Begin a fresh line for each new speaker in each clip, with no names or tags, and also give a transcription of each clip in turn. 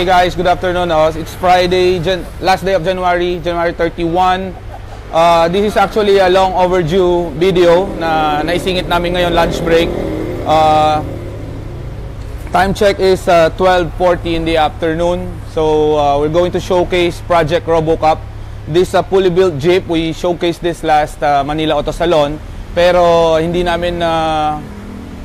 Hey guys, good afternoon. Oh, it's Friday, Jan- last day of January, January 31. Uh, this is actually a long overdue video na naisingit namin ngayon lunch break. Uh, time check is uh, 12.40 in the afternoon. So uh, we're going to showcase Project RoboCup. This uh, fully built Jeep, we showcased this last uh, Manila Auto Salon. Pero hindi namin uh,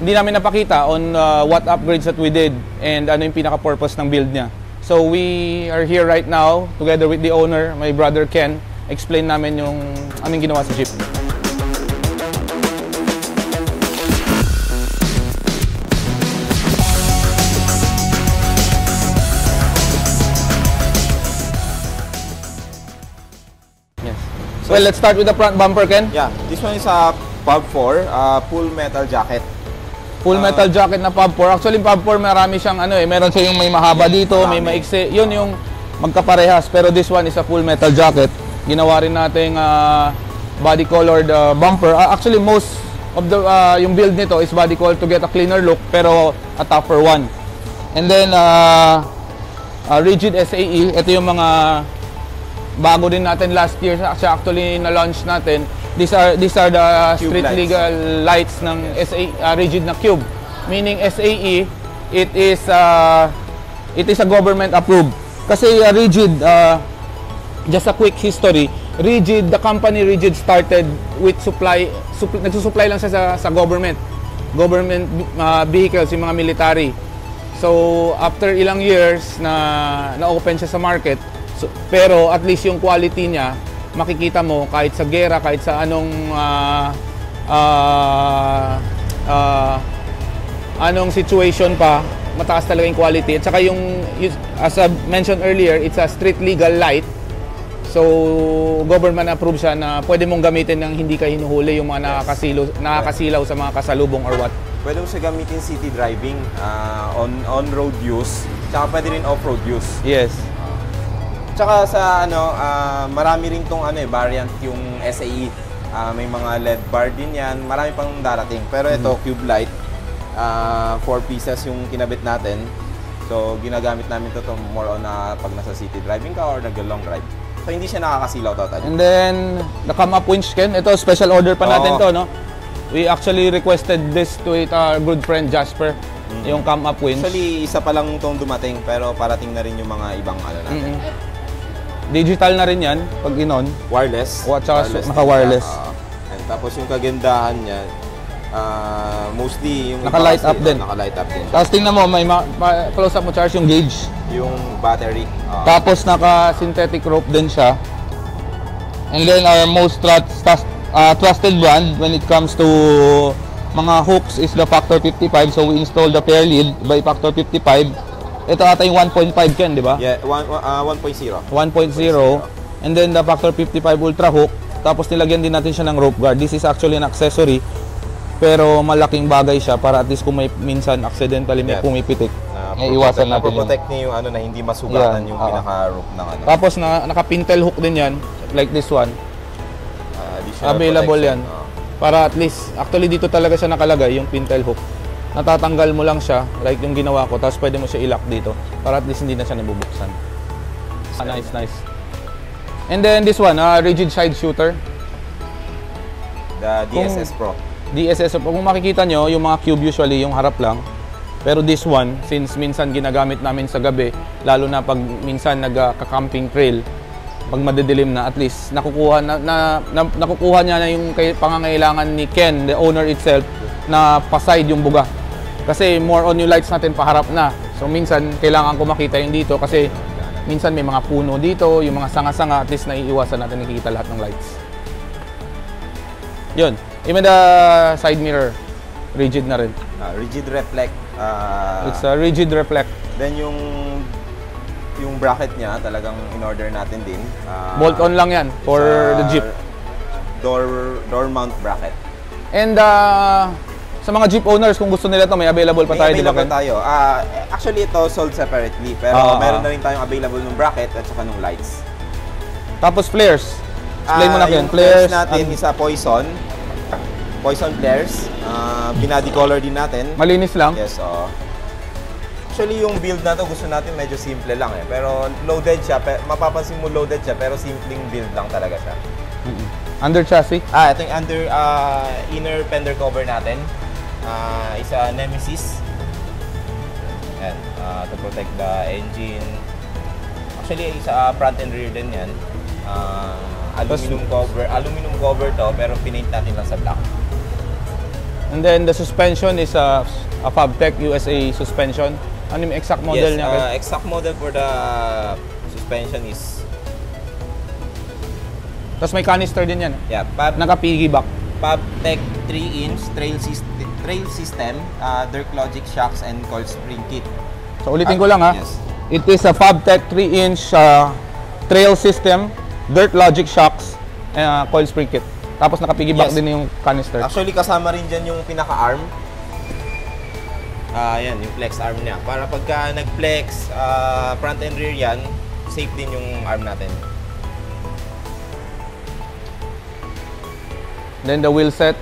hindi namin napakita on uh, what upgrades that we did and ano yung pinaka-purpose ng build niya. So we are here right now together with the owner, my brother Ken. Explain namin yung aming ginawa sa Jeep. Yes. Well, let's start with the front bumper, Ken.
Yeah, this one is a Pub 4, uh, full metal jacket.
Full
Ah.
metal jacket na Pub 4. Actually, Pub 4 marami siyang ano eh. Meron siya yung may mahaba dito, may maiksi. Yun yung magkaparehas. Pero this one is a full metal jacket. Ginawa rin nating ah, body colored ah, bumper. Ah, actually, most of the ah, yung build nito is body colored to get a cleaner look pero a tougher one. And then uh, rigid SAE, ito yung mga bago din natin last year siya actually na launch natin these are these are the
Cube
street
lights.
legal lights ng SA uh, rigid na cube. Meaning SAE it is uh, it is a government approved. Kasi uh, rigid uh, just a quick history rigid the company rigid started with supply supp- nagsusupply lang siya sa, sa government. Government uh, vehicles yung mga military. So, after ilang years na na-open siya sa market, so, pero at least yung quality niya, makikita mo kahit sa gera, kahit sa anong ah, ah, ah, anong situation pa, mataas talaga yung quality. At saka yung, yung- as I mentioned earlier, it's a street legal light. So, government approved siya na pwede mong gamitin ng hindi ka hinuhuli yung mga nakakasilaw, nakakasilaw sa mga kasalubong or what.
Pwede mo siya gamitin city driving, uh, on on-road use, tsaka pwede rin off-road use.
Yes.
Tsaka sa ano, ah, marami rin tong ano eh, variant yung SAE. Ah, may mga LED bar din yan, marami pang darating. Pero ito,
Mm-hmm.
Cube Light, ah, four pieces yung kinabit natin. So, ginagamit namin to, to more on na pag nasa city driving ka or nag-long drive. So, hindi siya nakakasilaw totally.
And then, the come up winch, Ken. Ito, special order pa natin
Oo.
to, no? We actually requested this to it, our good friend Jasper. Yung come up winch.
Actually, isa pa lang itong dumating, pero parating na rin yung mga ibang ano natin.
Mm-mm. Digital na rin yan, pag inon.
Wireless.
O, at saka
Wireless
naka-wireless.
Ah, and tapos yung kagandahan niya, ah, mostly yung
Naka-light up din.
Naka-light up din.
Tapos tingnan mo, may ma- ma- close up mo charge yung gauge.
Yung battery. ah,
Tapos naka-synthetic rope din siya. And then our most trust, trust- uh, trusted brand when it comes to mga hooks is the Factor 55. So we installed the pair lead by Factor 55. Ito ata yung 1.5 Ken, di ba?
yeah, one, ah, 1.0.
1.0 and then the Factor 55 Ultra hook tapos nilagyan din natin siya ng rope guard this is actually an accessory pero malaking bagay siya para at least kung may minsan accidentally may
Yeah.
pumipitik eh, iwasan natin yun.
protect niya yung ano na hindi masugatan
Yeah,
yung
oo.
pinaka-rope ng ano.
tapos na naka-pintel hook din yan like this one
ah, additional
available yan
protection. Ah.
para at least actually dito talaga siya nakalagay yung pintel hook natatanggal mo lang siya like yung ginawa ko tapos pwede mo siya i-lock dito para at least hindi na siya nabubuksan Ah, nice nice and then this one ah, rigid side shooter
The DSS Pro.
DSS, kung makikita nyo, yung mga cube usually, yung harap lang. Pero this one, since minsan ginagamit namin sa gabi, lalo na pag minsan nagka-camping trail, pag madidilim na, at least nakukuha, na, na, na- nakukuha niya na yung pangangailangan ni Ken, the owner itself, na paside yung buga. Kasi more on yung lights natin paharap na. So minsan, kailangan ko makita yung dito kasi minsan may mga puno dito, yung mga sanga-sanga, at least naiiwasan natin nakikita lahat ng lights. Yun. Even the side mirror, rigid na rin.
Ah, rigid reflect. ah,
It's a rigid reflect.
then yung yung bracket niya talagang in order natin din. Ah,
Bolt on lang yan for the Jeep.
Door door mount bracket.
And uh, sa mga Jeep owners, kung gusto nila to may available pa
May
tayo, di ba?
available tayo. Ah, actually ito sold separately pero
Ah,
meron na rin tayong available ng bracket at saka ng lights.
Tapos flares. Explain mo na,
Ah. Yung flares
Flares.
natin
ano,
isa Poison. Poison flares. Ah, binody color din natin.
malinis lang.
Yes, oo. Actually, yung build na to gusto natin medyo simple lang eh. Pero loaded siya, pe- mapapansin mo loaded siya, pero simpleng build lang talaga siya.
Under chassis.
Ah, ito yung under ah, inner fender cover natin. Ah, isa Nemesis. Yan, ah, to protect the engine. Actually, isa ah, front and rear din yan. Ah, aluminum cover, aluminum cover to, pero pinaint natin lang sa black.
And then the suspension is a, a Fabtech USA suspension. Ano yung exact model
yes,
niya?
ah, exact model for the suspension is
Tapos may canister din yan.
yeah, Pab,
Naka-piggyback.
PubTech 3-inch trail, syst- trail system, ah, Dirt Logic shocks and coil spring kit.
So ulitin
Ah,
ko lang ha.
yes.
It is a Fabtech 3-inch uh, trail system, dirt logic shocks, uh, coil spring kit. Tapos naka-piggyback
Yes.
din yung canister.
Actually, kasama rin dyan yung pinaka-arm. Ah, yan, yung flex arm niya. Para pagka nag-flex, ah, front and rear yan, safe din yung arm natin.
Then the wheel set,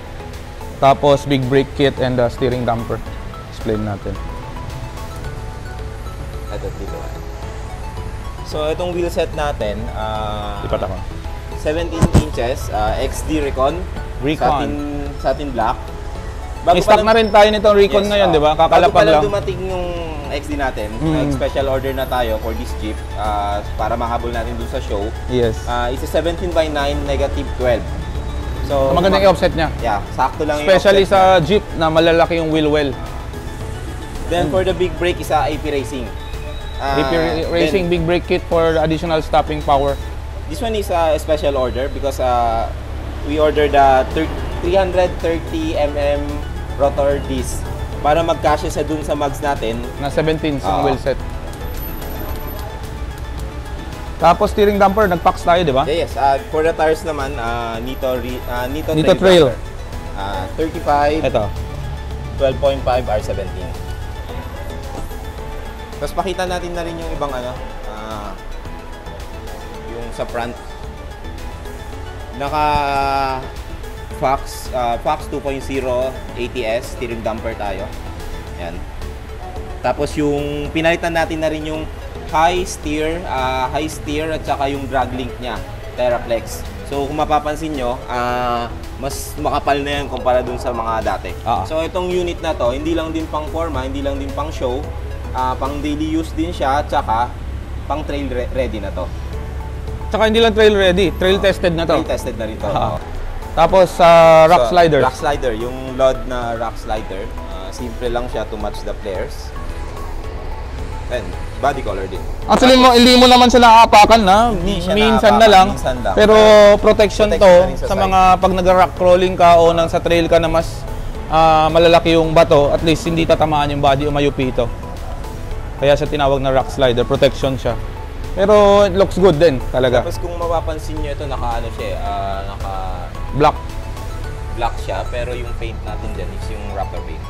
tapos big brake kit and the steering damper. Explain natin.
Ito, dito. So, itong wheel set natin, ah,
Lipat ako.
17 inches, ah, XD Recon.
Recon.
Satin, satin black.
May stock na rin tayo nitong Recon
Yes,
ngayon,
ah,
di ba?
Bago
Kakalapag
pa lang
lang.
dumating yung XD natin,
Mm.
nag-special order na tayo for this Jeep ah, para mahabol natin dun sa show.
Yes.
Ah, it's a 17 by 9 negative 12. So,
Maganda yung offset niya.
Yeah, sakto lang
Especially
yung
sa Jeep na malalaki yung wheel well.
niya. Then for the big brake is AP Racing. Ah,
If you're racing big brake kit for additional stopping power.
then, this one is a special order because uh, we ordered the thir- 330 mm rotor disc para magkasya sa dun sa mags natin.
Na 17 yung
Ah.
wheel set. Tapos steering damper, nag-packs tayo, di ba?
Yeah, yes, uh, for the tires naman, uh, Nito, re, uh, Nito,
Nito Trail.
Trail. Uh, 35,
Ito.
12.5 R17. Tapos pakita natin na rin yung ibang ano, ah, yung sa front. Naka Fox, ah, Fox 2.0 ATS, steering damper tayo. Yan. Tapos yung pinalitan natin na rin yung high steer, ah, high steer at saka yung drag link niya, Terraflex. So kung mapapansin nyo, ah, mas makapal na yan kumpara dun sa mga dati.
Ah.
So itong unit na to, hindi lang din pang forma, hindi lang din pang show, ah, pang daily use din siya, at saka pang trail re- ready na to.
Tsaka hindi lang trail ready, trail tested na to.
Trail tested na rin to.
Ah. Tapos sa rock
So,
sliders.
Rock slider, yung load na rock slider. ah, simple lang siya to match the flares. And body color din.
Actually, mo, hindi mo naman sila nakapakan na.
Hindi siya
minsan na lang.
minsan lang.
Pero protection,
Protection
to
sa
mga pag nag-rock crawling ka o nang sa trail ka na mas ah, malalaki yung bato, at least hindi tatamaan yung body o mayupito. Kaya siya tinawag na rock slider, protection siya. Pero it looks good din talaga.
Tapos kung mapapansin nyo ito, naka ano siya, ah, naka
Black.
black siya, pero yung paint natin dyan is yung rocker paint.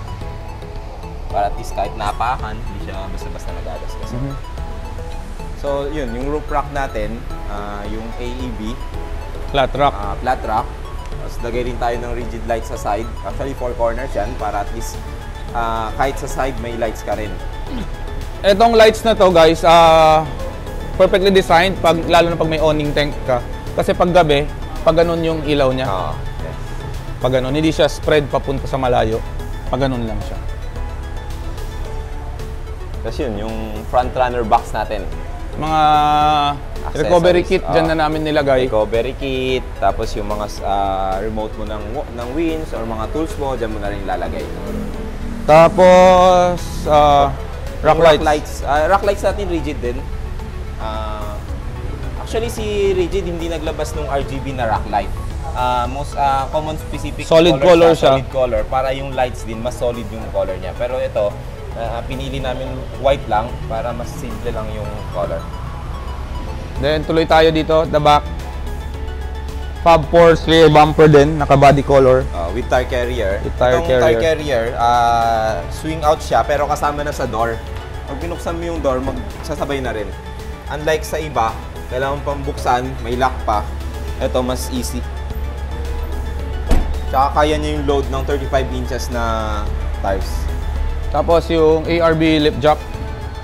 Para at least kahit napakan, hindi siya basta-basta nagagas kasi.
Mhm.
So yun, yung roof rack natin, ah, yung AEB,
Flat rock.
ah, flat rack. Tapos lagay rin tayo ng rigid lights sa side. Actually, four corners yan para at least ah, kahit sa side may lights ka rin.
Etong lights na to guys, ah perfectly designed pag lalo na pag may awning tank ka. Kasi pag gabi, pag ganun yung ilaw niya.
Ah, yes.
Pag ganun, hindi siya spread papunta sa malayo. Pag ganun lang siya.
Tapos yun, yung front runner box natin.
Mga recovery kit dyan na namin nilagay.
recovery kit, tapos yung mga ah, remote mo ng, ng wins or mga tools mo, dyan mo na rin ilalagay.
Tapos, ah, rock
Yung
lights.
ah, rock lights natin rigid din. Ah, actually, si Rigid hindi naglabas ng RGB na rock light. Ah, most ah, common specific
Solid
color
color siya.
Solid color para yung lights din mas solid yung color niya. Pero ito, ah, pinili namin white lang para mas simple lang yung color.
Then, tuloy tayo dito, the back. Fab Force rear bumper din, naka body color.
Uh, with tire carrier.
With tire
Itong
carrier.
tire carrier, ah, swing out siya pero kasama na sa door. Pag binuksan mo yung door, magsasabay na rin. Unlike sa iba, kailangan pang buksan, may lock pa. Ito, mas easy. Tsaka kaya niya yung load ng 35 inches na tires.
Tapos yung ARB lip jack.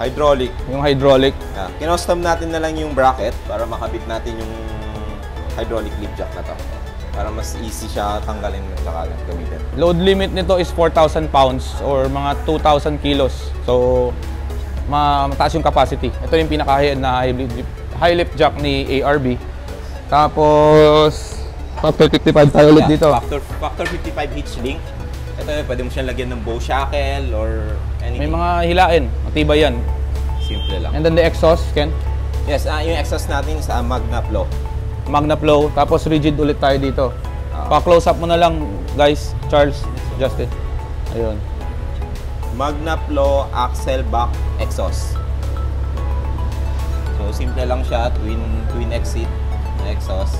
Hydraulic.
yung hydraulic.
Yeah. Kinostom natin na lang yung bracket para makabit natin yung hydraulic lip jack na to. Para mas easy siya tanggalin at saka gamitin.
Load limit nito is 4,000 pounds or mga 2,000 kilos. So, ma mataas yung capacity. Ito yung pinaka-high na high lift jack ni ARB. Tapos, factor 55 tayo ulit
Yeah,
dito.
Factor, factor 55 hitch link. Ito, pwede mo siyang lagyan ng bow shackle or anything.
May mga hilain, matibay yan.
Simple lang.
And then the exhaust, Ken.
Yes, ah, yung exhaust natin sa Magna Flow.
Magna Flow, tapos rigid ulit tayo dito.
Ah.
Pa-close up mo na lang, guys, Charles, Justin. Ayun.
Magna Flow Axle Back Exhaust. So, simple lang siya. Twin, twin exit na exhaust.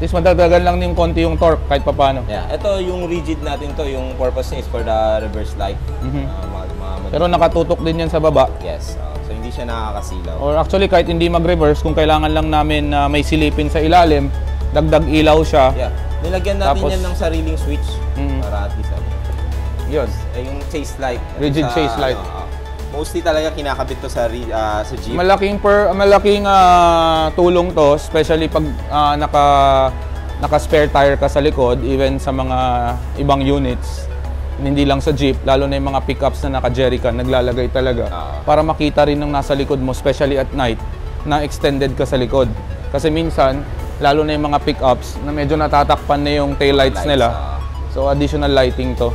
Least madagdagan lang yung konti yung torque kahit papano.
Yeah, ito yung rigid natin to, yung purpose niya is for the reverse light. Mga- mga-
Pero nakatutok din yan sa baba.
Yes, ah, so hindi siya nakakasilaw.
Or actually kahit hindi mag-reverse, kung kailangan lang namin na may silipin sa ilalim, dagdag ilaw siya.
Yeah, nilagyan natin
Tapos-
yan ng sariling switch
Mhm.
para at least ano.
Yun.
Eh, yung chase light.
Rigid
Sa,
chase light.
ano, mostly talaga kinakabit to sa, ah, sa Jeep.
Malaking per malaking ah, tulong to, especially pag ah, naka naka spare tire ka sa likod, even sa mga ibang units. Hindi lang sa Jeep, lalo na yung mga pickups na naka jerrycan, naglalagay talaga
Ah.
para makita rin ng nasa likod mo, especially at night, na extended ka sa likod. Kasi minsan, lalo na yung mga pickups na medyo natatakpan na yung taillights
Lights,
nila. So additional lighting to.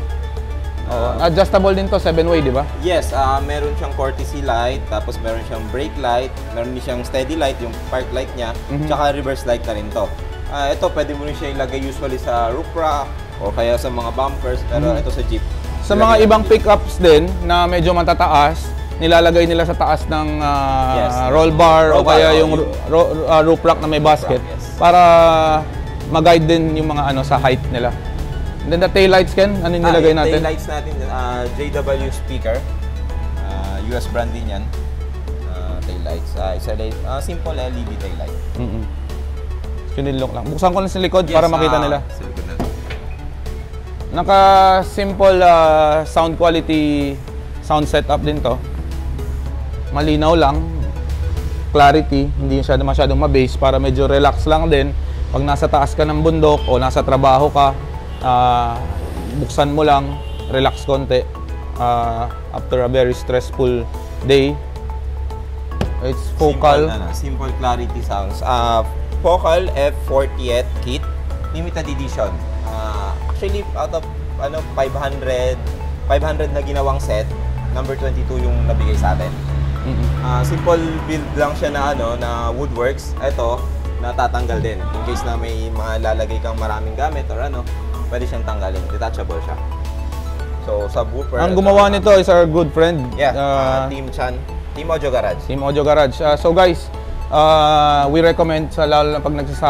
Oo. Adjustable din to, 7-way, di ba?
Yes, ah meron siyang courtesy light, tapos meron siyang brake light, meron din siyang steady light, yung park light niya,
Mhm.
tsaka reverse light na rin to. Ah, ito, pwede mo rin siya ilagay usually sa roof rack o kaya sa mga bumpers, pero
Mhm.
ito sa Jeep.
Sa mga ibang pickups din na medyo matataas, nilalagay nila sa taas ng ah,
Yes.
roll bar o
Roll bar,
kaya
oh,
yung
yung-
ro- roof rack na may basket
rack, yes.
para mag-guide din yung mga ano sa height nila. And then the tail lights Ken, ano yung nilagay
ah, yung
natin?
taillights natin, ah, JW speaker. Ah, US brand din yan. Ah, taillights. Ah, isa lang- ah, simple LED taillight.
Mm Sinilok lang. Buksan ko lang sa likod
Yes,
para makita
ah,
nila.
sa likod natin.
Naka-simple ah, sound quality sound setup din to. Malinaw lang. Clarity, hindi siya masyadong ma-bass para medyo relax lang din. Pag nasa taas ka ng bundok o nasa trabaho ka, ah, buksan mo lang, relax konti. Ah, after a very stressful day. It's focal.
Simple, ano, simple clarity sounds. Ah, Focal F40th kit, limited edition. Ah, actually, out of ano 500, 500 na ginawang set, number 22 yung nabigay sa atin.
Mm-mm.
Ah, simple build lang siya na ano na woodworks. Ito, natatanggal din. In case na may mga lalagay kang maraming gamit or ano, pwede siyang tanggalin. Detachable siya. So, subwoofer.
Ang gumawa nito is our good friend.
Yeah,
ah,
ah, Team Chan. Team Audio Garage.
Team Audio Garage. Ah, so guys, uh, we recommend sa lalo na pag nagsa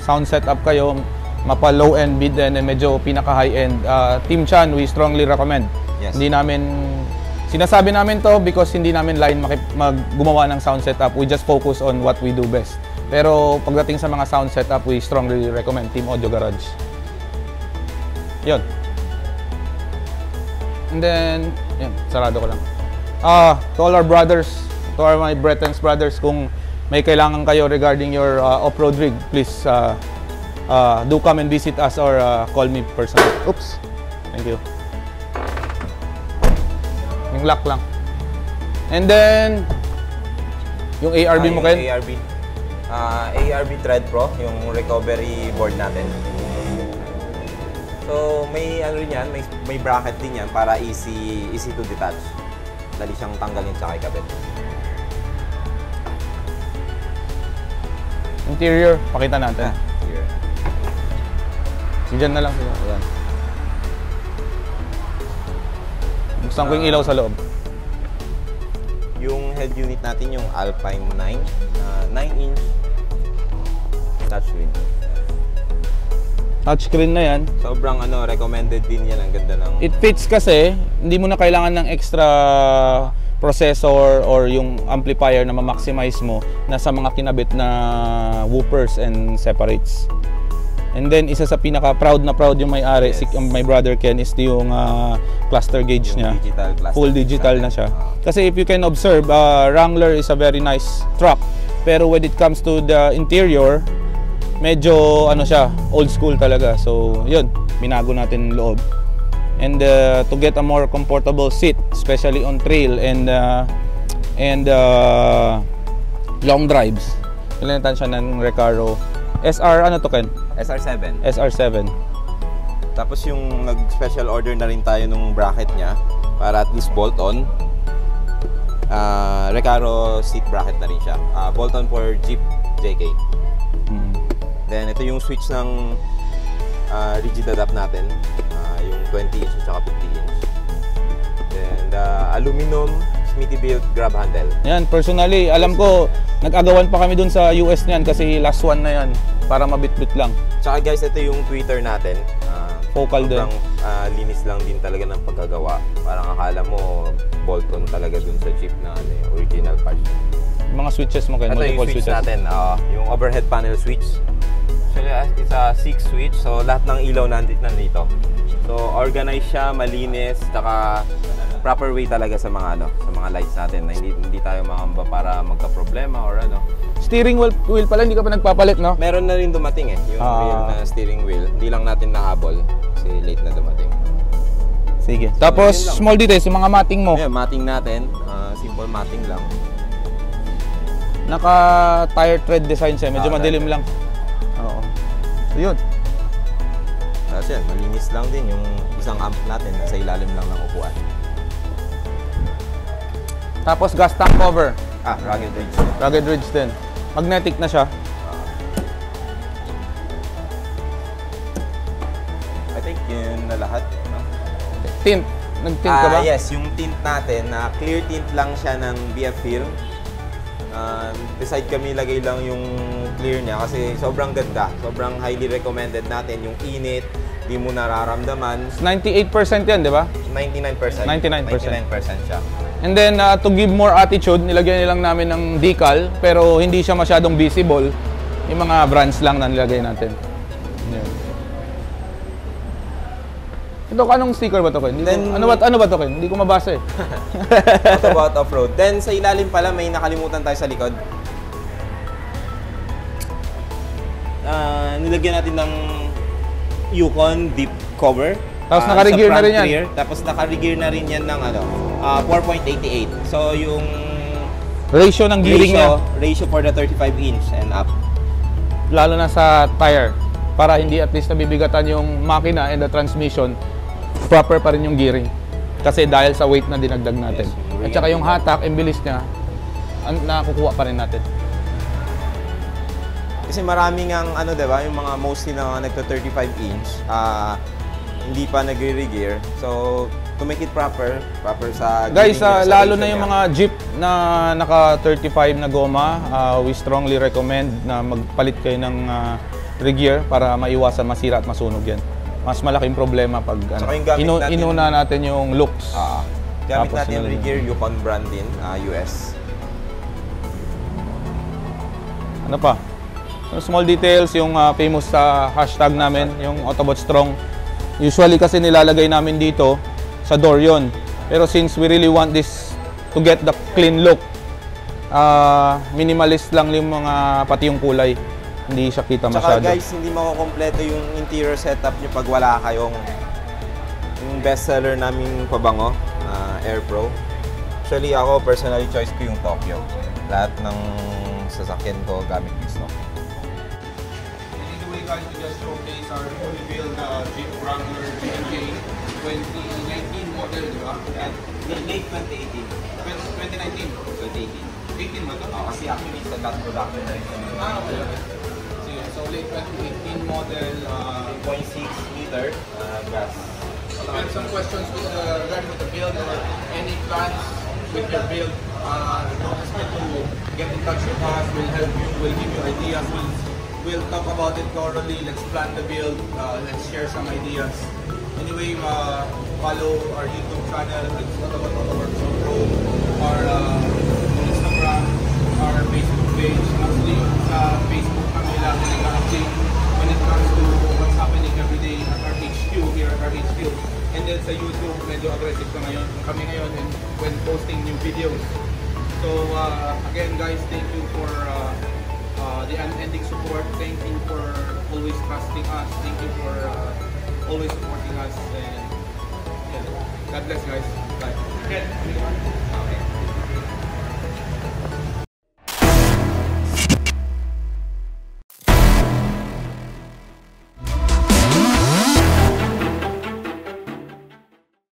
sound setup kayo, mapa low end bid din and medyo pinaka high end. Ah, Team Chan, we strongly recommend.
Yes.
Hindi namin sinasabi namin to because hindi namin line mag gumawa ng sound setup. We just focus on what we do best. Pero pagdating sa mga sound setup, we strongly recommend Team Audio Garage. Yun. And then, yun, sarado ko lang. Ah, to all our brothers, to our my Bretons brothers, kung may kailangan kayo regarding your uh, off-road rig, please uh, uh, do come and visit us or uh, call me personally. Oops. Thank you. Yung lock lang. And then, yung ARB mo,
Ah, yung
Ken?
ARB. Ah, ARB Thread Pro, yung recovery board natin. So, may ano rin yan, may, may bracket din yan para easy easy to detach. Dali siyang tanggalin tsaka ikabit.
Interior, pakita natin.
Ah, here.
Si Jan na lang. Ayan. Buksan ko yung ilaw sa loob.
Yung head unit natin, yung Alpine 9, ah, 9-inch touchscreen.
Touchscreen na yan.
Sobrang ano, recommended din yan. Ang ganda ng...
It fits kasi, hindi mo na kailangan ng extra processor or yung amplifier na ma-maximize mo na sa mga kinabit na woofers and separates. And then isa sa pinaka proud na proud yung may-ari, si um, my brother Ken is yung ah, cluster gauge
Yung
niya.
digital cluster.
Full digital na siya. Kasi if you can observe, uh, Wrangler is a very nice truck. Pero when it comes to the interior, medyo ano siya, old school talaga. So, yun, binago natin loob. And uh, to get a more comfortable seat, especially on trail and uh, and uh, long drives. Pinalitan siya ng Recaro SR ano to Ken?
SR7.
SR7.
Tapos yung nag-special order na rin tayo nung bracket niya para at least bolt-on. Ah, Recaro seat bracket na rin siya. Ah, bolt-on for Jeep JK. Then ito yung switch ng ah, rigid adapt natin. Ah, yung 20 inch at saka 50 inch. Then the aluminum Smithy built grab handle.
Yan, personally, alam ko, nag-agawan pa kami dun sa US niyan kasi last one na yan para mabitbit lang.
Tsaka guys, ito yung Twitter natin. Ah,
Focal din.
ah, linis lang din talaga ng pagkagawa. Parang akala mo bolt-on talaga dun sa Jeep na ano, eh, original parts.
Mga switches mo kayo,
Ito yung
multiple
switch
switches.
natin, ah, yung overhead panel switch. Actually, ah, it's a 6 switch, so lahat ng ilaw nandito. So, organized siya, malinis, tsaka proper way talaga sa mga ano, sa mga lights natin na hindi, hindi tayo mangamba para magka-problema or ano.
Steering wheel, wheel pala, hindi ka pa nagpapalit, no?
Meron na rin dumating eh, yung real na steering wheel. Hindi lang natin nahabol kasi late na dumating.
Sige. Tapos,
yun lang.
small details, yung mga mating mo.
Ayan, matting natin, ah, simple matting lang.
Naka tire tread design siya, medyo
Ah,
madilim lang. Oo. So, yun.
Tapos yan, malinis lang din yung isang amp natin nasa ilalim lang ng upuan.
Tapos, gas tank cover.
Ah, rugged ridge.
Rugged ridge din. Magnetic na siya.
I think yun na lahat. No?
Tint. Nag-tint ka
Ah,
ba?
yes, yung tint natin, na clear tint lang siya ng BF Film. Um, decide kami lagay lang yung clear niya kasi sobrang ganda. Sobrang highly recommended natin. Yung init, di mo nararamdaman.
98% yan, di ba?
99%.
99%.
99% siya.
And then, uh, to give more attitude, nilagyan nilang namin ng decal, pero hindi siya masyadong visible. Yung mga brands lang na nilagay natin. Yan. Ito, anong sticker ba to, Ken? Hindi ko-
Then-
ano, ba, ano ba to, Ken? Hindi ko mabasa eh.
What about off-road? Then sa ilalim pala, may nakalimutan tayo sa likod. Ah, nilagyan natin ng Yukon deep cover.
Tapos
Ah,
naka-regear na rin yan.
rear. Tapos naka-regear na rin yan ng ano, ah, 4.88. So yung
Ratio ng gearing niya,
ratio, ratio for the 35 inch and up.
lalo na sa tire, para hindi at least nabibigatan yung makina and the transmission, proper pa rin yung gearing. Kasi dahil sa weight na dinagdag natin.
Yes,
At saka yung hatak, yung bilis niya, an- nakukuha pa rin natin.
Kasi maraming ang ano 'di ba, yung mga mostly na nagto 35 inch, ah hindi pa nagre-regear. So to make it proper, proper sa
Guys,
sa
lalo na yung
niya.
mga jeep na naka 35 na goma, ah, we strongly recommend na magpalit kayo ng ah, regear para maiwasan masira at masunog yan. Mas malaking problema pag ano,
yung
inu-
natin-
inuna natin yung looks.
Ah, gamit
Tapos
natin yung
yun.
Regear Yukon brand din, ah, US.
Ano pa? Small details, yung ah, famous sa hashtag namin, yung Autobot Strong. Usually kasi nilalagay namin dito sa door yon. Pero since we really want this to get the clean look, ah, minimalist lang yung mga pati yung kulay. Hindi siya kita
Tsaka
masyado.
guys, hindi makukompleto yung interior setup nyo pag wala kayong yung bestseller naming pabango, ah, Air Pro. Actually, ako personally choice ko yung Tokyo. Lahat ng sasakyan ko gamit yung Tokyo.
Guys, we just showcase our fully built uh, Jeep Wrangler GMK 2019 model, di ba? And
Late 2018.
2019.
2018.
18 ba ito?
Ah, kasi actually sa last production na rin.
Ah, okay. Sige, so late 2018 model, uh,
0.6 liter ah, gas.
We have some questions with uh, regarding with the build or any plans with your build. Uh, don't hesitate to get in touch with us. We'll help you. We'll give you ideas. We'll, we'll talk about it thoroughly. Let's plan the build. Uh, let's share some ideas. Anyway, uh, follow our YouTube channel. It's what about Autoworks on Chrome. Our uh, Instagram, our Facebook page. Actually, sa Facebook kami lang nag-update when it comes to what's happening every day at our HQ, here at our HQ. And then sa YouTube, medyo aggressive ka ngayon, kami ngayon and when posting new videos. So uh, again guys, thank you for uh, uh, the unending support. Thank you for always trusting us. Thank you for uh, always supporting us. And yeah, God bless you guys. Bye. Okay.